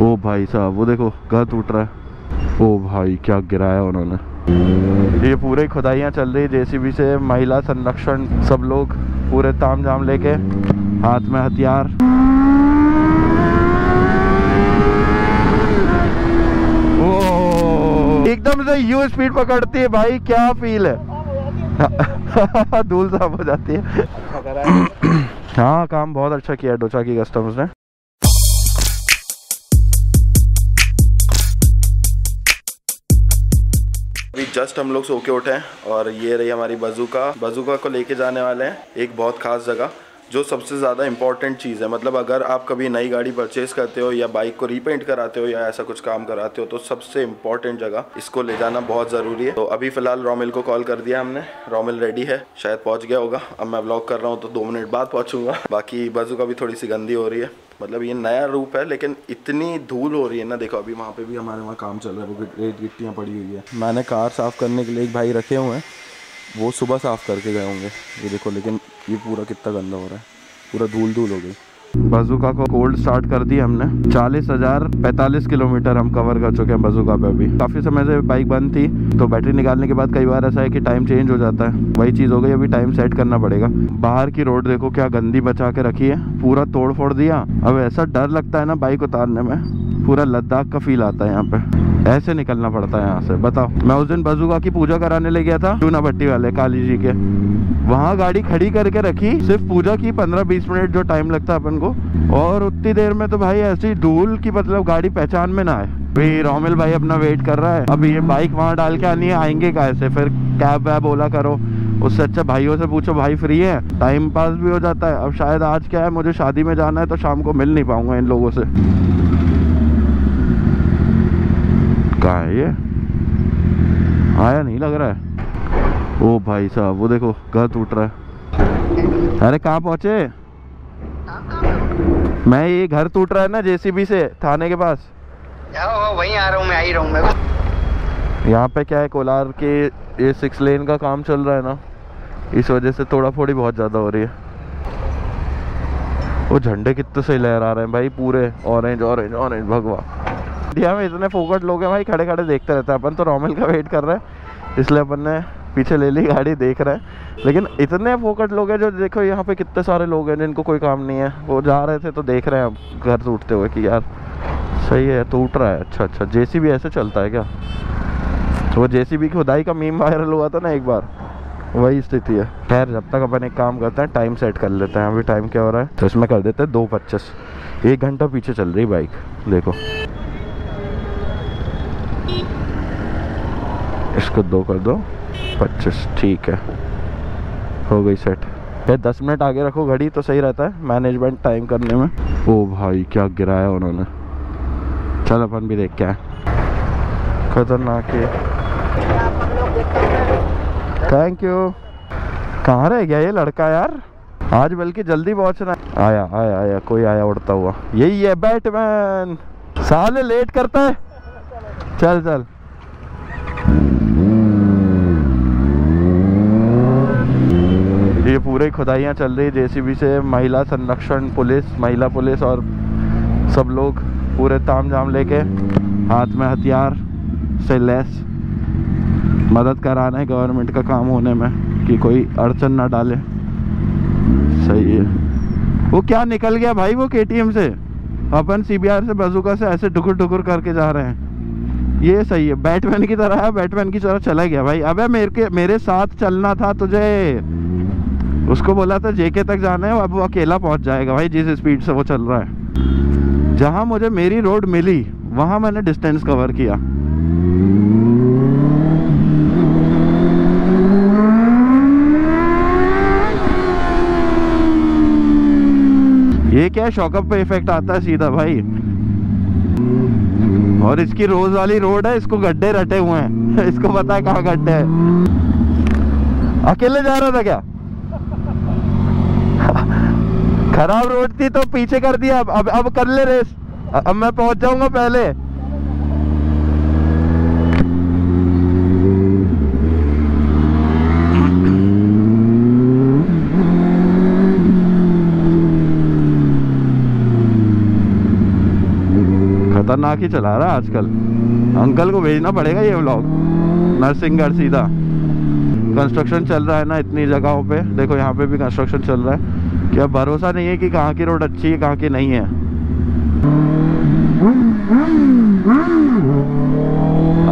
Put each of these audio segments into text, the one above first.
ओ भाई साहब वो देखो घर टूट रहा है। ओ भाई क्या गिराया उन्होंने। ये पूरे खुदाइयाँ चल रही जेसीबी से महिला संरक्षण सब लोग पूरे ताम झाम लेके हाथ में हथियार। एकदम से यू स्पीड पकड़ती है भाई क्या फील है? धूल साफ़ हो जाती है। हाँ काम बहुत अच्छा किया डोचा की कस्टम्स ने। अभी जस्ट हम लोग सो के उठे हैं और ये रही हमारी बजूका बजूका को लेके जाने वाले हैं। एक बहुत खास जगह। जो सबसे ज़्यादा इंपॉर्टेंट चीज़ है। मतलब अगर आप कभी नई गाड़ी परचेज करते हो या बाइक को रीपेंट कराते हो या ऐसा कुछ काम कराते हो तो सबसे इंपॉर्टेंट जगह इसको ले जाना बहुत ज़रूरी है। तो अभी फ़िलहाल रोमिल को कॉल कर दिया हमने। रोमिल रेडी है। शायद पहुँच गया होगा। अब मैं ब्लॉग कर रहा हूँ तो दो मिनट बाद पहुँचूँगा। बाकी बजू का भी थोड़ी सी गंदी हो रही है। मतलब ये नया रूप है, लेकिन इतनी धूल हो रही है ना। देखो, अभी वहाँ पे भी हमारे वहाँ काम चल रहा है। वो रेत गिट्टियाँ पड़ी हुई है। मैंने कार साफ़ करने के लिए एक भाई रखे हुए हैं। वो सुबह साफ़ करके गए होंगे। ये देखो, लेकिन ये पूरा कितना गंदा हो रहा है। पूरा धूल धूल हो गई। बजूका को कोल्ड स्टार्ट कर दी हमने। चालीस हज़ार पैतालीस किलोमीटर हम कवर कर चुके हैं बजूका पे अभी। काफ़ी समय से बाइक बंद थी तो बैटरी निकालने के बाद कई बार ऐसा है कि टाइम चेंज हो जाता है। वही चीज़ हो गई, अभी टाइम सेट करना पड़ेगा। बाहर की रोड देखो क्या गंदी बचा के रखी है। पूरा तोड़ फोड़ दिया। अब ऐसा डर लगता है ना बाइक उतारने में। पूरा लद्दाख का फील आता है यहाँ पे। ऐसे निकलना पड़ता है यहाँ से। बताओ। मैं उस दिन बजूका की पूजा कराने ले गया था चूना भट्टी वाले, काली जी के। वहाँ गाड़ी खड़ी करके रखी, सिर्फ़ पूजा की पंद्रह बीस मिनट जो टाइम लगता है अपन को। और उतनी देर में तो भाई ऐसी धूल की मतलब गाड़ी पहचान में ना आए। भाई रोमिल भाई अपना वेट कर रहा है। अब ये बाइक वहाँ डाल के आनी है, आएँगे कैसे फिर कैब वैब ओला करो। उससे अच्छा भाइयों से पूछो, भाई फ्री है? टाइम पास भी हो जाता है। अब शायद आज क्या है, मुझे शादी में जाना है तो शाम को मिल नहीं पाऊँगा इन लोगों से कहा है ये आया नहीं लग रहा है। ओ भाई साहब वो देखो घर टूट रहा है। अरे कहाँ पहुँचे? मैं ये घर टूट रहा है ना जेसीबी से थाने के पास। वहीं आ रहा हूँ मैं आ ही रहा हूँ मैं यहाँ पे क्या है कोलार के ये सिक्स लेन का काम चल रहा है ना इस वजह से थोड़ा फोड़ी बहुत ज़्यादा हो रही है। वो झंडे कितने सही लहरा रहे हैं भाई पूरे ऑरेंज ऑरेंज ऑरेंज भगवा इंडिया में इतने फोकट लोग हैं भाई खड़े खड़े देखते रहते हैं। अपन तो रोमिल का वेट कर रहे हैं, इसलिए अपन ने पीछे ले ली गाड़ी, देख रहे हैं। लेकिन इतने फोकट लोग हैं जो, देखो यहाँ पे कितने सारे लोग हैं जिनको कोई काम नहीं है। वो जा रहे थे तो देख रहे हैं घर टूटते हुए कि यार, सही है, टूट रहा है। अच्छा अच्छा जेसीबी ऐसे चलता है क्या? तो वो जेसीबी की खुदाई का मीम वायरल हुआ था ना एक बार। वही स्थिति है। खैर, जब तक अपन एक काम करते हैं टाइम सेट कर लेते हैं। अभी टाइम क्या हो रहा है? तो इसमें कर देते हैं दो पच्चीस। एक घंटा पीछे चल रही बाइक देखो। इसको दो कर दो। पच्चीस, ठीक है। हो गई सेट फिर दस मिनट आगे रखो, घड़ी तो सही रहता है मैनेजमेंट टाइम करने में। ओ भाई, क्या गिराया उन्होंने। चल, अपन भी देख के आए खतरनाक है थैंक यू कहाँ रह गया ये लड़का यार? आज बल्कि जल्दी पहुँचना आया आया आया, कोई आया उड़ता हुआ। यही है बैटमैन। साले लेट करता है। चल चल ये पूरे खुदाइयाँ चल रही जेसीबी से महिला संरक्षण, पुलिस, महिला पुलिस और सब लोग पूरे ताम झाम लेके हाथ में हथियार से लैस मदद कराना है गवर्नमेंट का काम होने में कि कोई अड़चन ना डाले। सही है। वो क्या निकल गया भाई वो केटीएम से? अपन सीबीआर से, बजूका से ऐसे टुकुर टुकुर करके जा रहे हैं। ये सही है। बैटमैन की तरह है बैटमैन की तरह चला गया भाई। अबे मेरे के, मेरे साथ चलना था तुझे। उसको बोला था, जेके तक जाना है, अब वो अकेला पहुँच जाएगा भाई, जिस स्पीड से वो चल रहा है. जहाँ मुझे मेरी रोड मिली, वहाँ मैंने डिस्टेंस कवर किया। ये क्या शॉकअप पे इफ़ेक्ट आता है सीधा भाई? और इसकी रोज वाली रोड है, इसको गड्ढे रटे हुए हैं। इसको पता है कहाँ गड्ढे है। अकेले जा रहा था क्या? खराब रोड थी तो पीछे कर दिया। अब अब, अब कर ले रेस। अब मैं पहुँच जाऊँगा पहले। खतरनाक ही चला रहा आजकल। अंकल को भेजना पड़ेगा ये व्लॉग नरसिंहगढ़ सीधा। कंस्ट्रक्शन चल रहा है ना इतनी जगहों पे। देखो यहाँ पे भी कंस्ट्रक्शन चल रहा है। कि अब भरोसा नहीं है कि कहाँ की रोड अच्छी है, कहाँ की नहीं है?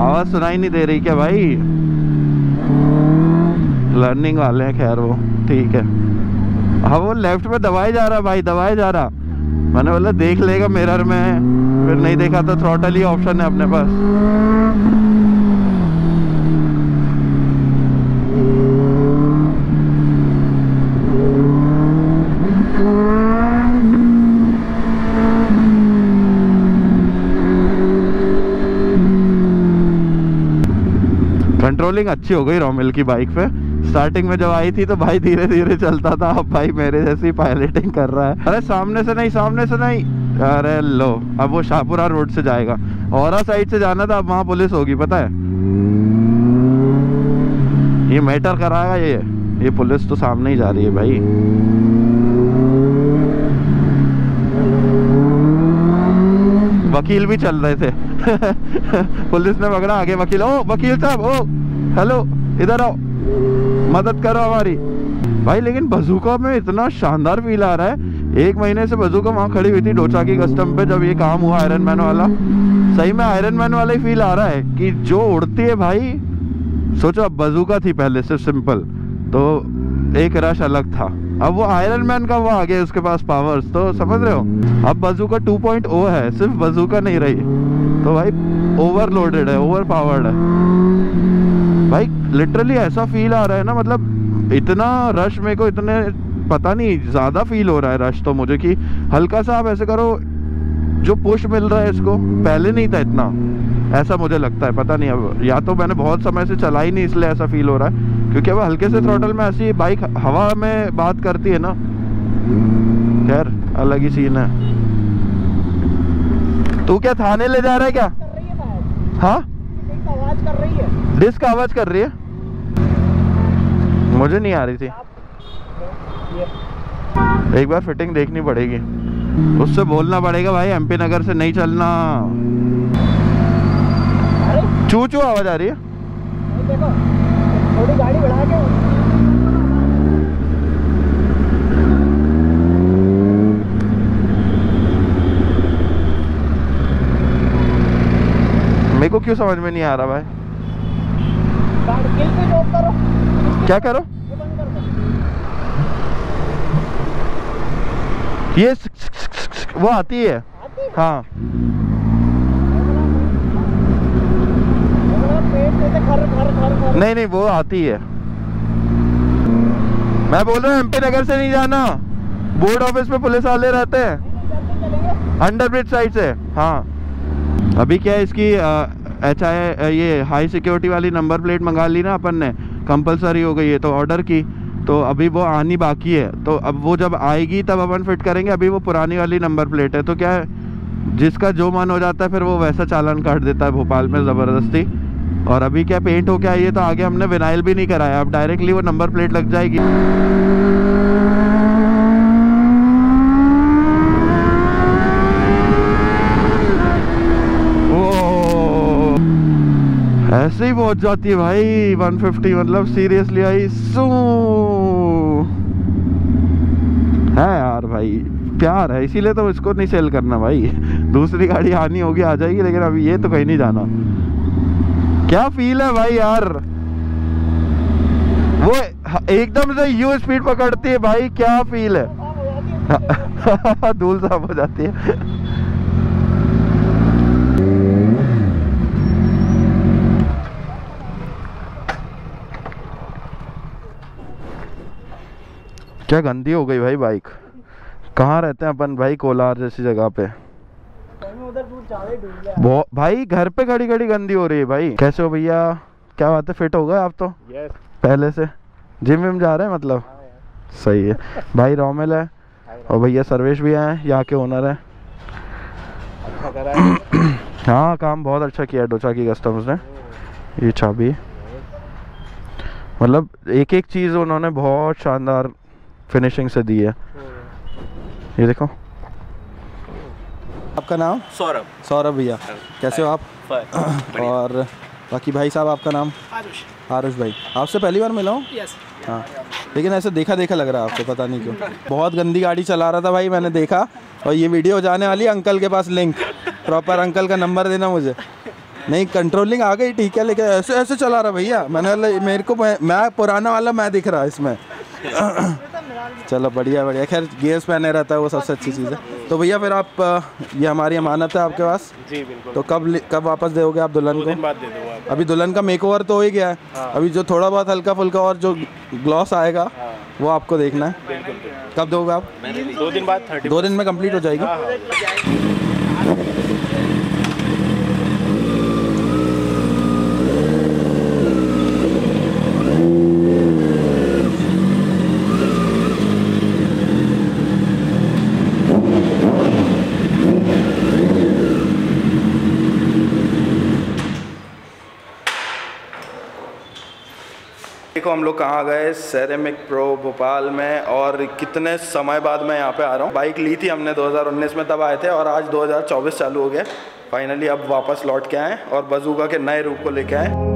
आवाज़ सुनाई नहीं दे रही क्या भाई? लर्निंग वाले हैं, खैर वो, ठीक है। हाँ वो लेफ़्ट में दबाए जा रहा भाई, दबाए जा रहा। मैंने बोला, देख लेगा मिरर में फिर नहीं देखा तो थ्रॉटल ही ऑप्शन है अपने पास। कंट्रोलिंग अच्छी हो गई रोमिल की बाइक पे। स्टार्टिंग में जब आई थी तो भाई धीरे धीरे चलता था, अब भाई मेरे जैसी पायलटिंग कर रहा है। अरे सामने से नहीं, सामने से नहीं। अरे लो, अब वो शाहपुरा रोड से जाएगा। और साइड से जाना था, अब वहाँ पुलिस होगी, पता है? ये मैटर कराएगा ये। ये पुलिस तो सामने ही जा रही है भाई। वकील भी चल रहे थे। पुलिस ने पकड़ा आगे वकील। ओ, वकील साहब, ओ। हेलो, इधर आओ। मदद करो हमारी। भाई, लेकिन बजूका में इतना शानदार फील आ रहा है। एक महीने से बजूका वहाँ खड़ी हुई थी डोचा की कस्टम पे, जब ये काम हुआ आयरन मैन वाला। सही में आयरन मैन वाला ही फील आ रहा है कि जो उड़ती है भाई, सोचो अब बजूका थी पहले सिर्फ़ सिंपल तो एक रश अलग था। अब वो आयरन मैन का वो आ गया, उसके पास पावर्स तो समझ रहे हो? अब बजूका 2.0 है, सिर्फ़ बजूका नहीं रही। तो भाई ओवरलोडेड है ओवर पावर्ड है। भाई लिटरली ऐसा फील आ रहा है ना मतलब इतना रश मेरे को इतने पता नहीं ज़्यादा फील हो रहा है रश तो मुझे कि हल्का सा आप ऐसे करो जो पुश मिल रहा है इसको पहले नहीं था इतना। ऐसा मुझे लगता है पता नहीं अब या तो मैंने बहुत समय से चला ही नहीं इसलिए ऐसा फील हो रहा है। क्योंकि अब हल्के से थ्रोटल में ऐसी बाइक हवा में बात करती है ना खैर अलग ही सीन है। तू क्या थाने ले जा रहा है क्या? है ना हाँ एक आवाज़ कर रही है डिस्क आवाज़ कर रही है? मुझे नहीं आ रही थी। एक बार फिटिंग देखनी पड़ेगी। उससे बोलना पड़ेगा भाई एमपी नगर से नहीं चलना। चू चू आवाज़ आ रही है? थोड़ी गाड़ी बढ़ा के मेरे को क्यों समझ में नहीं आ रहा भाई? करो क्या करो ये वो आती है। हाँ। नहीं नहीं, वो आती है। मैं बोल रहा हूँ एमपी नगर से नहीं जाना। बोर्ड ऑफ़िस में पुलिस वाले रहते हैं। चलते चलेंगे अंडर ब्रिज साइड से। हाँ। अभी क्या है, इसकी एच आई ये हाई सिक्योरिटी वाली नंबर प्लेट मंगा ली ना अपन ने। कंपलसरी हो गई है तो ऑर्डर की। तो अभी वो आनी बाकी है। तो अब वो जब आएगी, तब अपन फिट करेंगे। अभी वो पुरानी वाली नंबर प्लेट है। तो क्या है, जिसका जो मन हो जाता है, फिर वो वैसा चालान काट देता है भोपाल में ज़बरदस्ती। और अभी क्या पेंट हो क्या ये तो आगे हमने विनाइल भी नहीं कराया। अब डायरेक्टली वो नंबर प्लेट लग जाएगी ओ ऐसे ही पहुँच जाती है भाई 150 मतलब सीरियसली आई, सू। है यार भाई, प्यार है, इसीलिए तो इसको नहीं सेल करना भाई। दूसरी गाड़ी आनी होगी, आ जाएगी, लेकिन अभी ये तो कहीं नहीं जाना। क्या फील है भाई यार? वो एकदम से यू स्पीड पकड़ती है भाई, क्या फील है? धूल साफ़ हो जाती है। क्या गंदी हो गई भाई बाइक कहाँ रहते हैं अपन भाई कोलार जैसी जगह पे? ही भाई घर पे खड़ी खड़ी गंदी हो रही है भाई। कैसे हो भैया? क्या बात है? फिट हो गए आप तो? यस पहले से? जिम विम जा रहे हैं मतलब? सही है। भाई रोमिल है। और भैया सर्वेश भी हैं यहाँ के ओनर हैं। अच्छा है? हाँ काम बहुत अच्छा किया है डोचा की कस्टम्स ने। ये चाबी। मतलब एक एक चीज़ उन्होंने बहुत शानदार फिनिशिंग से दी है। ये देखो। आपका नाम? सौरभ। सौरभ भैया। कैसे हो आप? और बाकी भाई साहब आपका नाम? आरुष। आरुष भाई। आपसे पहली बार मिला हूँ? हाँ। लेकिन ऐसे देखा देखा लग रहा है आपको पता नहीं क्यों। बहुत गंदी गाड़ी चला रहा था भाई मैंने देखा। और ये वीडियो जाने वाली अंकल के पास लिंक प्रॉपर अंकल का नंबर देना मुझे। नहीं कंट्रोलिंग आ गई ठीक है लेकिन ऐसे ऐसे चला रहा भैया। मैंने मेरे को मैं, मैं पुराना वाला मैं दिख रहा इसमें। चलो बढ़िया बढ़िया। खैर गेयर्स पहने रहता है वो सबसे अच्छी चीज़ है। तो भैया फिर आप ये हमारी अमानत है आपके पास? जी बिल्कुल। तो कब कब वापस दोगे आप दुल्हन को? दे अभी दुल्हन का मेक तो हो ही गया है। अभी जो थोड़ा बहुत हल्का फुल्का और जो ग्लॉस आएगा वो आपको देखना है। कब दोगे आप? दो दिन बाद दो दिन में कंप्लीट हो जाएगी। हम लोग कहाँ गए? सेरेमिक प्रो भोपाल में और कितने समय बाद मैं यहाँ पे आ रहा हूँ। बाइक ली थी हमने 2019 में, तब आए थे और आज 2024 चालू हो गए फाइनली अब वापस लौट के आए और बजूगा के नए रूप को लेके आए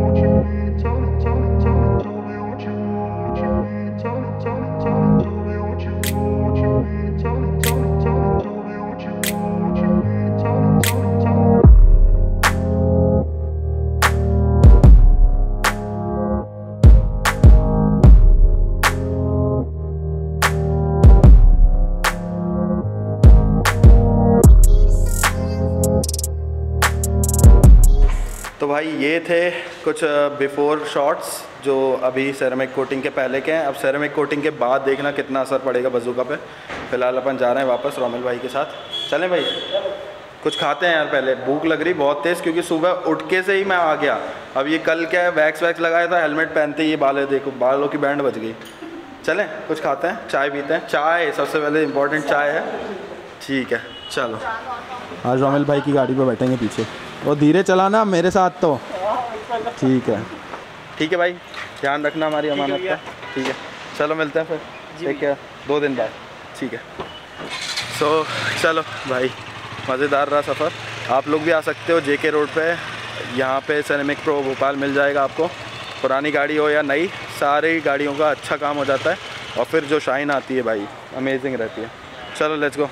भाई, ये थे कुछ बिफोर शॉट्स जो अभी सेरेमिक कोटिंग के पहले के हैं। अब सेरेमिक कोटिंग के बाद देखना कितना असर पड़ेगा बजूका पे। फ़िलहाल अपन जा रहे हैं वापस रोमिल भाई के साथ। चलें भाई? कुछ खाते हैं यार पहले। भूख लग रही बहुत तेज़, क्योंकि सुबह उठ के से ही मैं आ गया। अब ये कल क्या है? वैक्स वैक्स लगाया था हेलमेट पहनते ही ये बाल है देखो, बालों की बैंड बच गई। चलें, कुछ खाते हैं? चाय पीते हैं? चाय, सबसे पहले इम्पोर्टेंट चाय है। ठीक है, चलो। आज रोमिल भाई की गाड़ी पर बैठेंगे पीछे। वो धीरे चलाना मेरे साथ तो। ठीक है। ठीक है भाई ध्यान रखना हमारी अमानत का। ठीक है। चलो मिलते हैं फिर। ठीक है दो दिन बाद। ठीक है। सो so, चलो भाई मज़ेदार रहा सफ़र। आप लोग भी आ सकते हो जेके रोड पे। यहाँ पे सैनिक प्रो भोपाल मिल जाएगा आपको। पुरानी गाड़ी हो या नई सारी गाड़ियों का अच्छा काम हो जाता है। और फिर जो शाइन आती है भाई अमेजिंग रहती है। चलो लेट्स गो